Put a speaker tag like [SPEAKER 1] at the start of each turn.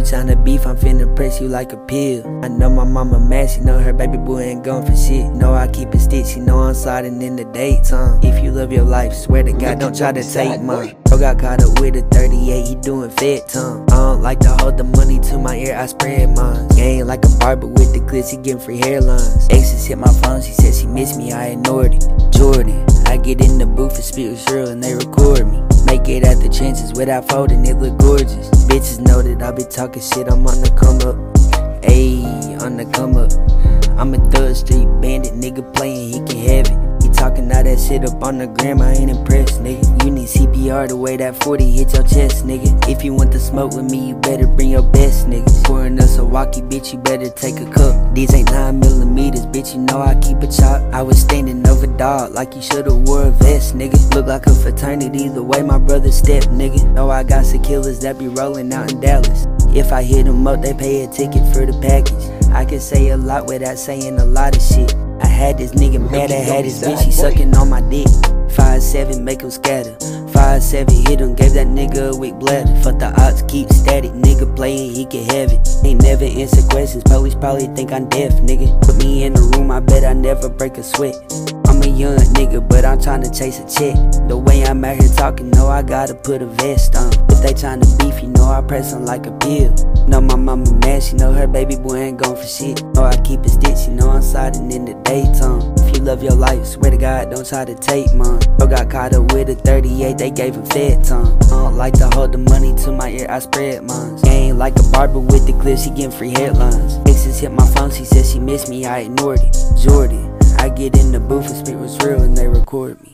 [SPEAKER 1] tryna beef, I'm finna press you like a pill. I know my mama mad, she know her baby boy ain't gone for shit. Know I keep it stitch, she know I'm sliding in the daytime. If you love your life, swear to God, don't try to take mine. Bro got caught up with a 38, he doing fed time. I don't like to hold the money to my ear, I spread mine. Gang like a barber with the glitz, he getting free hairlines. Exes hit my phone, she said she missed me, I ignored it. Jordan, I get in the booth and spit with real and they record me. Make it at the chances without folding, it look gorgeous. Bitches know that I be talking shit, I'm on the come up. Ayy, on the come up. I'm a thug street bandit, nigga playing, he can have it. He talking all that shit up on the gram, I ain't impressed, nigga. You need CPR the way that 40 hit your chest, nigga. If you want to smoke with me, you better bring your best, nigga. Pouring us a walkie, bitch, you better take a cup. These ain't 9 millimeters, bitch, you know I keep a chop. I was standing dog like you should've wore a vest, nigga. Look like a fraternity the way my brother step, nigga. Know I got some killers that be rolling out in Dallas. If I hit them up, they pay a ticket for the package. I can say a lot without saying a lot of shit. I had this nigga mad, I had his bitch, he sucking on my dick. 5-7, make him scatter. 5-7, hit him, gave that nigga a weak bladder. Fuck the odds, keep static, nigga playing, he can have it. Ain't never answer questions, police probably think I'm deaf, nigga. Put me in the room, I bet I never break a sweat. A young nigga, but I'm tryna chase a check. The way I'm out here talking, know I gotta put a vest on. If they tryna beef, you know I press them like a pill. Know my mama mad, she know her baby boy ain't going for shit. Know I keep it stitch, you know I'm sliding in the daytime. If you love your life, swear to God, don't try to take mine. Bro got caught up with a 38, they gave him fed time. I don't like to hold the money to my ear, I spread mine. Ain't like a barber with the clips, he getting free headlines. Exes hit my phone, she said she missed me, I ignored it. Jordan. Get in the booth and spit was real and they record me.